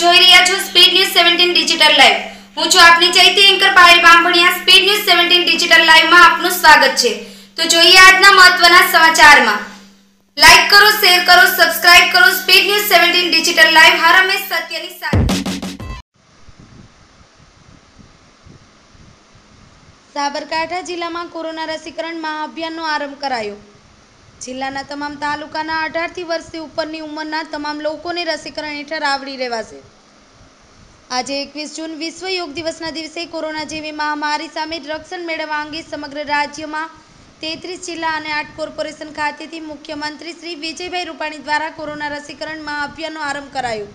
જોઈ રહ્યા છો speed news seventeen digital live હું છું આપની ચૈતી anchor Payal Bamaniya speed news seventeen digital લાઈવમાં આપનું સ્વાગત છે. તો જોઈએ આજના મહત્વના સમાચારમાં. લાઈક કરો શેર કરો સબસ્ક્રાઇબ કરો speed news seventeen digital live હર સત્યની સાથે સાબરકાંઠા જિલ્લામાં કોરોના રસીકરણ મહાઅભિયાનનો આરંભ કરાયો. જિલ્લાના તમામ તાલુકાના અઢારથી વર્ષથી ઉપરની ઉંમરના તમામ લોકોને રસીકરણ હેઠળ આવરી લેવાશે. આજે એકવીસ જૂન વિશ્વ યોગ દિવસના દિવસે કોરોના જેવી મહામારી સામે રક્ષણ મેળવવા અંગે સમગ્ર રાજ્યમાં તેત્રીસ જિલ્લા અને આઠ કોર્પોરેશન ખાતેથી મુખ્યમંત્રી શ્રી વિજયભાઈ રૂપાણી દ્વારા કોરોના રસીકરણ મહાઅભિયાનનો આરંભ કરાયો.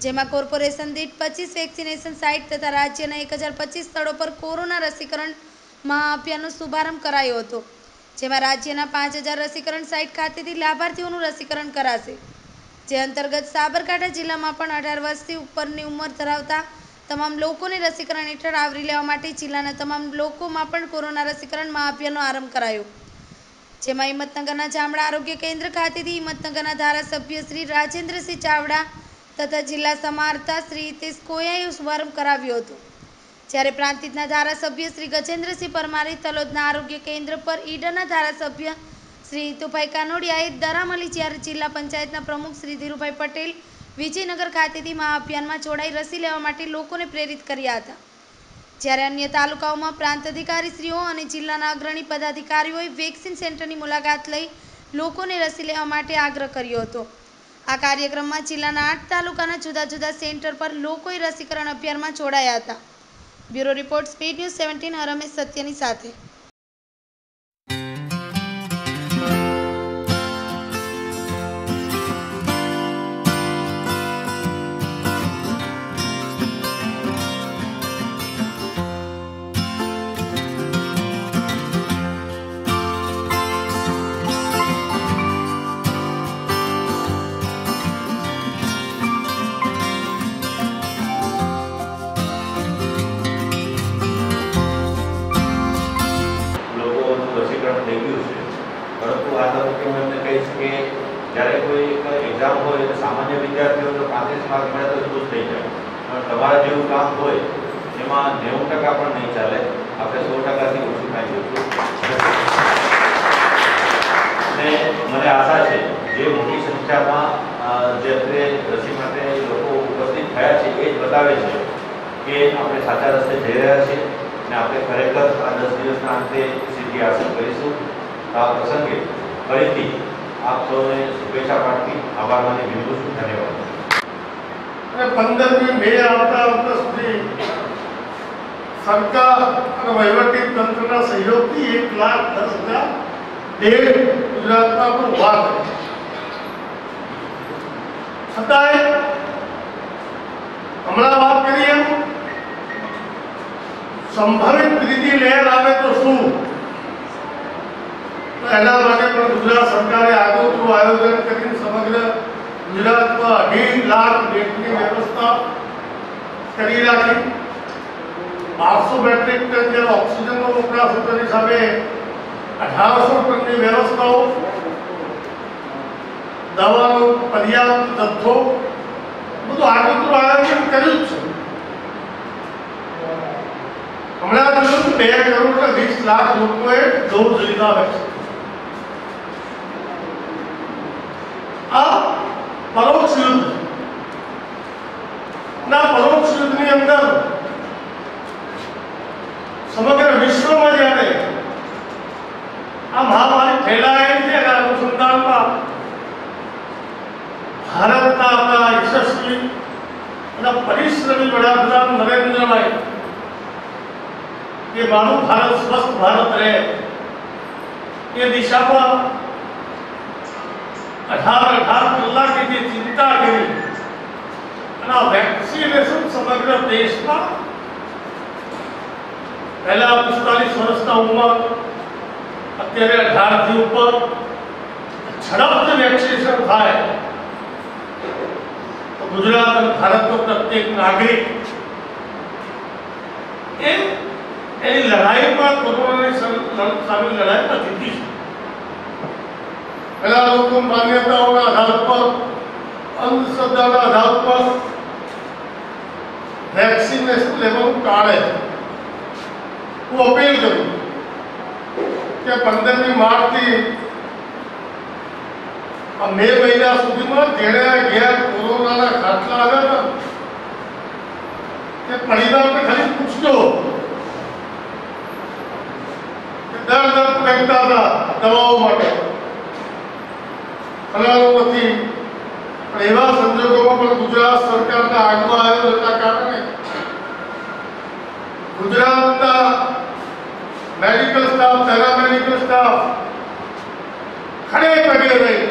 જેમાં કોર્પોરેશન દીઠ પચીસ વેક્સિનેશન સાઇટ તથા રાજ્યના એક હજાર પચીસ સ્થળો પર કોરોના રસીકરણ મહાઅભિયાનનો શુભારંભ કરાયો હતો. જેમાં રાજ્યના પાંચ હજાર રસીકરણ સાઇટ ખાતેથી લાભાર્થીઓનું રસીકરણ કરાશે. જે અંતર્ગત સાબરકાંઠા જિલ્લામાં પણ અઢાર વર્ષથી ઉપરની ઉંમર ધરાવતા તમામ લોકોને રસીકરણ હેઠળ આવરી લેવા માટે જિલ્લાના તમામ લોકોમાં પણ કોરોના રસીકરણ મહાઅભિયાનનો આરંભ કરાયો. જેમાં હિંમતનગરના જામડા આરોગ્ય કેન્દ્ર ખાતેથી હિંમતનગરના ધારાસભ્ય શ્રી રાજેન્દ્રસિંહ ચાવડા તથા જિલ્લા સમાર્તા શ્રી હિતેશ કોયાએ શુભારંભ કરાવ્યો હતો. જ્યારે પ્રાંતિજના ધારાસભ્ય શ્રી ગજેન્દ્રસિંહ પરમારે તલોદના આરોગ્ય કેન્દ્ર પર ઈડરના ધારાસભ્ય શ્રી હિતુભાઈ કાનોડિયાએ દરામલી જ્યારે જિલ્લા પંચાયતના પ્રમુખ શ્રી ધીરુભાઈ પટેલ વિજયનગર ખાતેથી મહાઅભિયાનમાં જોડાઈ રસી લેવા માટે લોકોને પ્રેરિત કર્યા હતા. જ્યારે અન્ય તાલુકાઓમાં પ્રાંત અધિકારીશ્રીઓ અને જિલ્લાના અગ્રણી પદાધિકારીઓએ વેક્સિન સેન્ટરની મુલાકાત લઈ લોકોને રસી લેવા માટે આગ્રહ કર્યો હતો. આ કાર્યક્રમમાં જિલ્લાના આઠ તાલુકાના જુદા જુદા સેન્ટર પર લોકોએ રસીકરણ અભિયાનમાં જોડાયા હતા. Bureau report speed news seventeen Harmesh સત્યની સાથે કહીશ કે જ્યારે કોઈ એક્ઝામ હોય એટલે સામાન્ય વિદ્યાર્થીઓને પાંત્રીસ માર્ક મળે તો ખુશ થઈ જાય. પણ તમારા જેવું કામ હોય, એમાં નેવું ટકા પણ નહીં ચાલે. આપણે સો ટકાથી ઓછું ખાઈ જઈશું અને મને આશા છે, જે મોટી સંખ્યામાં જે અત્યારે રસી માટે લોકો ઉપસ્થિત થયા છે, એ જ બતાવે છે કે આપણે સાચા રસ્તે જઈ રહ્યા છીએ અને આપણે ખરેખર આ દસ દિવસના અંતે સિદ્ધિ હાંસલ કરીશું. આ પ્રસંગે ફરીથી આપ સૌને શુભેચ્છા પાઠવી આભાર માની વિનંતું છું ધન્યવાદ. અને પંદરમી મે આવતા આવતા સુધી સરકાર અને વહીવટી તંત્રના સહયોગથી એક લાખ દસ હજાર દેડ ગુજરાતમાં પણ ઊભા છતાંય હમણાં વાત કરીએ સંભવિત ત્રીજી લહેર આવે તો શું? એના માટે પણ ગુજરાત સરકારે આગોતરું આયોજન કરીને સમગ્ર ગુજરાતમાં અઢી લાખ બેડની વ્યવસ્થા કરી રાખી. બારસો મેટ્રિક ટન જેવા ઓક્સિજનનો વપરાશ એની સામે અઢારસો ટનની વ્યવસ્થાઓ, દવાનો પર્યાપ્ત જથ્થો, બધું આગોતરું આયોજન કર્યું છે. હમણાં બે કરોડ વીસ લાખ લોકોએ ડોઝ લીધા છે. આ પરોક્ષ યુદ્ધ. ના, પરોક્ષ યુદ્ધની અંદર સમગ્ર વિશ્વમાં જ્યારે આ મહામારી ફેલાયેલી છે એના અનુસંધાનમાં ભારતના આપણા યશસ્વી અને પરિશ્રમી વડાપ્રધાન નરેન્દ્રભાઈ કે મારું ભારત, સ્વસ્થ ભારત રહે. એ દિશામાં અઢાર અઢાર કલાકે જે ચિંતા કરી અને આ વેક્સિનેશન સમગ્ર દેશમાં પહેલા પિસ્તાલીસ વર્ષના ઉંમર અત્યારે અઢારથી ઉપર ઝડપથી વેક્સિનેશન થાય તો ગુજરાત અને ભારતનો પ્રત્યેક નાગરિક એ એની લડાઈમાં કોરોનાની સમ- સામે લડાઈમાં જીતી છે લોકો માન્યતાઓના આધાર પર, અંધશ્રદ્ધાના આધાર પર પાડે હું અપીલ કરું કે પંદરમી માર્ચથી મે મહિના સુધીમાં જેણે ઘેર કોરોનાના ખાટલા આવ્યા હતા તે પરિણામને ખાલી પૂછજો દર દર ફેંકતા હતા દવાઓ માટે. ફલાણું નથી પણ એવા સંજોગોમાં પણ ગુજરાત સરકારના આગમાં આવેલ હતા કારણે ગુજરાતના મેડિકલ સ્ટાફ પેરામેડિકલ સ્ટાફ ખડે પગે રહી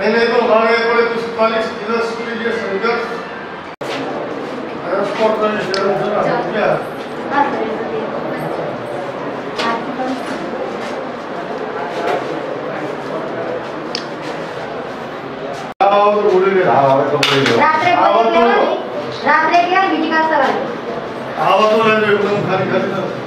એને તો ભાવે પડે પિસ્તાલીસ દિવસ સુધી જે સંઘર્ષ રસ્તો કરી જરૂર મૂક્યા આવો તો ગોળી લે. હા હવે તો ગોળી લે. રાત્રે રાત્રે કે બીજી કા સવારે? આવો તો એકદમ ખરી ખરી